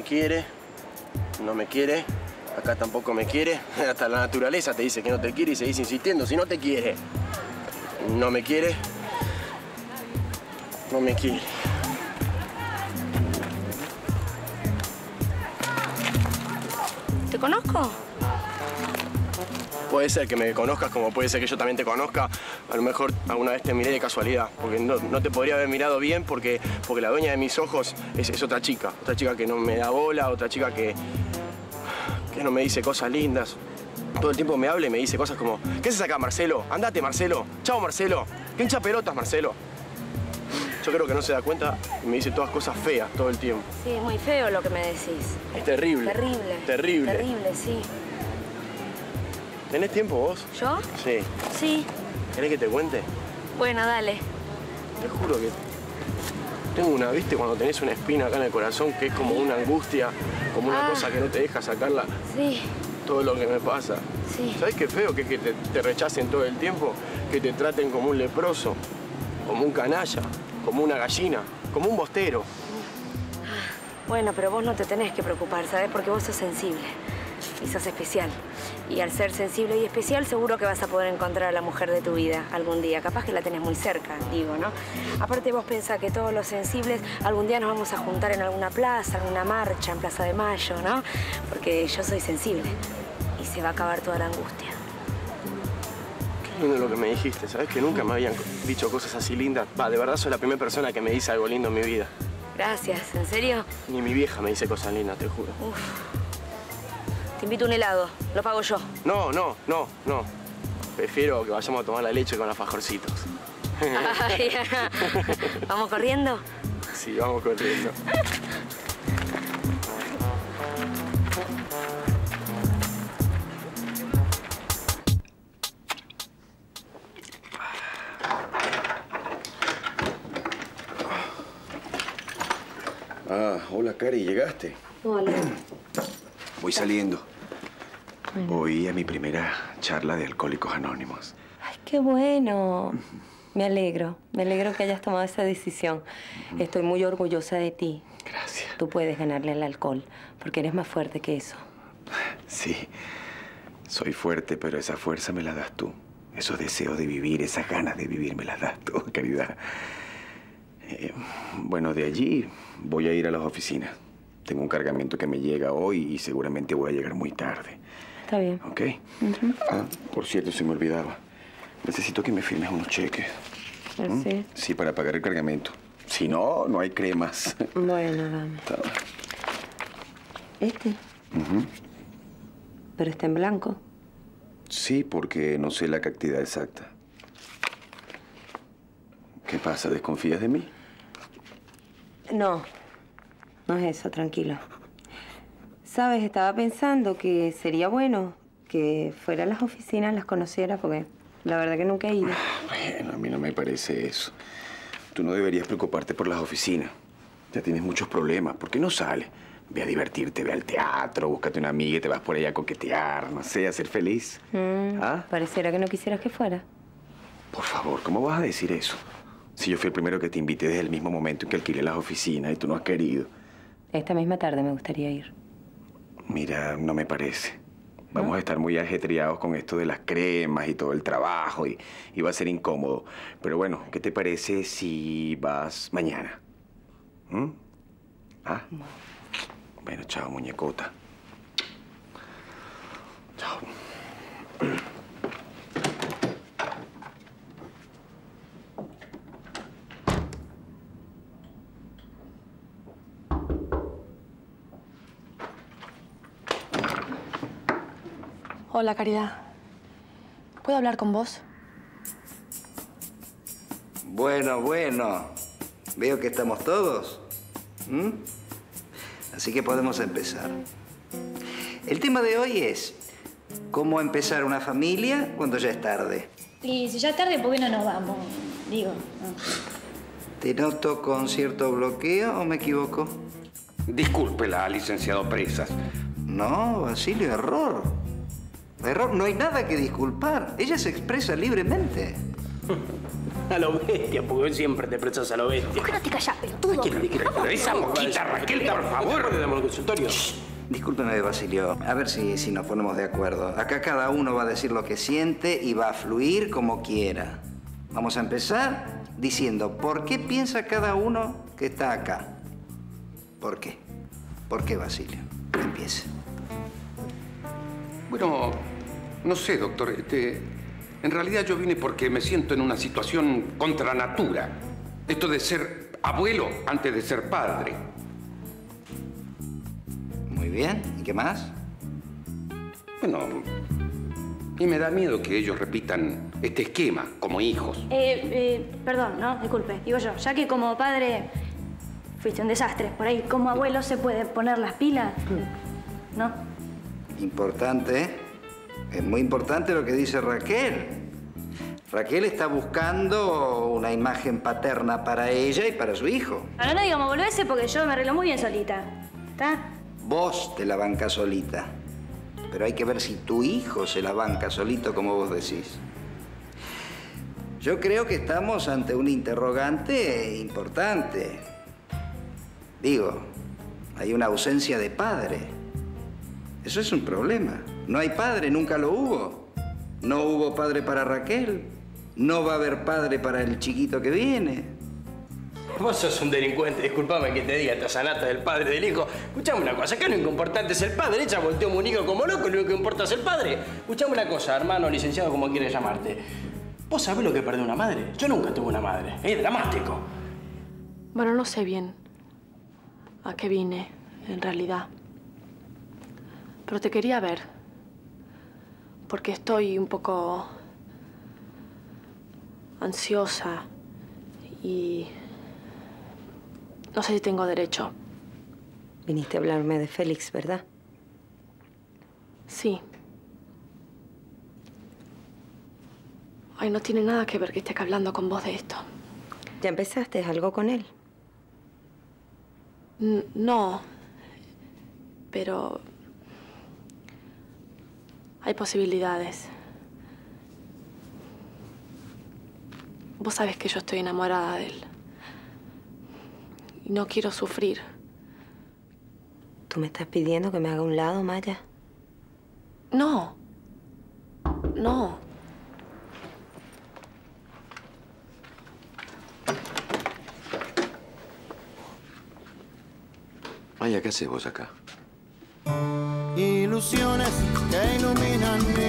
me quiere, no me quiere, acá tampoco me quiere. Hasta la naturaleza te dice que no te quiere y seguís insistiendo. Si no te quiere, no me quiere, no me quiere. ¿Te conozco? Puede ser que me conozcas como puede ser que yo también te conozca. A lo mejor alguna vez te miré de casualidad, porque no, no te podría haber mirado bien porque, porque la dueña de mis ojos es, es otra chica. Otra chica que no me da bola, otra chica que, que no me dice cosas lindas. Todo el tiempo me habla y me dice cosas como, ¿qué haces acá, Marcelo? Andate, Marcelo. Chao, Marcelo. ¿Qué hincha pelotas, Marcelo? Yo creo que no se da cuenta y me dice todas cosas feas todo el tiempo. Sí, es muy feo lo que me decís. Es terrible. Terrible. Terrible. Terrible, sí. ¿Tenés tiempo vos? ¿Yo? Sí. Sí. ¿Querés que te cuente? Bueno, dale. Te juro que tengo una, ¿viste? Cuando tenés una espina acá en el corazón que es como una angustia, como una Ah. cosa que no te deja sacarla Sí, todo lo que me pasa. sí. ¿Sabés qué feo que es que te, te rechacen todo el tiempo? Que te traten como un leproso, como un canalla, como una gallina, como un bostero. Bueno, pero vos no te tenés que preocupar, ¿sabes? Porque vos sos sensible y sos especial. Y al ser sensible y especial, seguro que vas a poder encontrar a la mujer de tu vida algún día. Capaz que la tenés muy cerca, digo, ¿no? Aparte, vos pensás que todos los sensibles algún día nos vamos a juntar en alguna plaza, alguna marcha, en Plaza de Mayo, ¿no? Porque yo soy sensible y se va a acabar toda la angustia. Qué lindo lo que me dijiste, ¿sabes? Que nunca me habían dicho cosas así lindas. Va, de verdad soy la primera persona que me dice algo lindo en mi vida. Gracias, ¿en serio? Ni mi vieja me dice cosas lindas, te juro. Te invito a un helado, lo pago yo. No, no, no, no. Prefiero que vayamos a tomar la leche con los fajorcitos. Ay, ¿Vamos corriendo? Sí, vamos corriendo. Ah, hola, Cari, ¿llegaste? Hola. Voy saliendo. Voy a mi primera charla de Alcohólicos Anónimos. Ay, qué bueno. Me alegro, me alegro que hayas tomado esa decisión. Estoy muy orgullosa de ti. Gracias. Tú puedes ganarle al alcohol, porque eres más fuerte que eso. Sí, soy fuerte, pero esa fuerza me la das tú. Esos deseos de vivir, esas ganas de vivir, me las das tú, caridad. Eh, bueno, de allí voy a ir a las oficinas. Tengo un cargamento que me llega hoy y seguramente voy a llegar muy tarde. Está bien. ¿Ok? Ah, por cierto, se me olvidaba. Necesito que me firmes unos cheques. ¿Mm? Sí. Sí, para pagar el cargamento. Si no, no hay cremas. Bueno, vamos. Está- Este. Pero está en blanco. Sí, porque no sé la cantidad exacta. ¿Qué pasa? ¿Desconfías de mí? No, no es eso, tranquilo. Sabes, estaba pensando que sería bueno que fuera a las oficinas, las conociera, porque la verdad que nunca he ido. Bueno, a mí no me parece eso. Tú no deberías preocuparte por las oficinas. Ya tienes muchos problemas. ¿Por qué no sales? Ve a divertirte, ve al teatro, búscate una amiga y te vas por allá a coquetear, no sé, a ser feliz. Mm, ¿Ah? Pareciera que no quisieras que fuera. Por favor, ¿cómo vas a decir eso? Si yo fui el primero que te invité desde el mismo momento en que alquilé las oficinas y tú no has querido. Esta misma tarde me gustaría ir. Mira, no me parece. Vamos a estar muy ajetreados con esto de las cremas y todo el trabajo y, y va a ser incómodo. Pero bueno, ¿qué te parece si vas mañana? ¿Mm? ¿Ah? Bueno, chao, muñecota. Chao. Hola, Caridad. ¿Puedo hablar con vos? Bueno, bueno. Veo que estamos todos. ¿Mm? Así que podemos empezar. El tema de hoy es cómo empezar una familia cuando ya es tarde. Y si ya es tarde, ¿por qué no nos vamos? Digo, no. ¿Te noto con cierto bloqueo o me equivoco? Discúlpela, licenciado Presas. No, Basilio, error. Error, no hay nada que disculpar. Ella se expresa libremente. A lo bestia, porque vos siempre te prestas a lo bestia. ¿Por qué no te callás, pelotudo? ¿Quién le quiere Esa mosquita, Raquel, por favor. Le damos el consultorio. Discúlpeme, Basilio. A ver si, si nos ponemos de acuerdo. Acá cada uno va a decir lo que siente y va a fluir como quiera. Vamos a empezar diciendo por qué piensa cada uno que está acá. ¿Por qué? ¿Por qué, Basilio? Empiece. Bueno, no sé, doctor. Este, en realidad yo vine porque me siento en una situación contra natura. Esto de ser abuelo antes de ser padre. Muy bien. ¿Y qué más? Bueno, y me da miedo que ellos repitan este esquema como hijos. Eh, eh, perdón, ¿no? Disculpe. Digo yo, ya que como padre fuiste un desastre, por ahí como abuelo se puede poner las pilas, ¿no? Importante. Es muy importante lo que dice Raquel. Raquel está buscando una imagen paterna para ella y para su hijo. Ahora no digamos volverse porque yo me arreglo muy bien solita. ¿Está? Vos te la bancas solita. Pero hay que ver si tu hijo se la banca solito como vos decís. Yo creo que estamos ante un interrogante importante. Digo, hay una ausencia de padre. Eso es un problema. No hay padre, nunca lo hubo. No hubo padre para Raquel. No va a haber padre para el chiquito que viene. Vos sos un delincuente, disculpame que te diga esta sanata del padre del hijo. Escuchame una cosa, acá lo importante es el padre. Ella volteó a un hijo como loco, lo único que importa es el padre. Escuchame una cosa, hermano, licenciado, como quieres llamarte. ¿Vos sabés lo que perdió una madre? Yo nunca tuve una madre. Es dramático. Bueno, no sé bien a qué vine, en realidad. Pero te quería ver. Porque estoy un poco ansiosa y no sé si tengo derecho. Viniste a hablarme de Félix, ¿verdad? Sí. Ay, no tiene nada que ver que esté hablando con vos de esto. ¿Ya empezaste algo con él? N- no. Pero... Hay posibilidades. Vos sabés que yo estoy enamorada de él. Y no quiero sufrir. ¿Tú me estás pidiendo que me haga un lado, Maya? No. No. Maya, ¿qué haces vos acá? Ilusiones que iluminan mi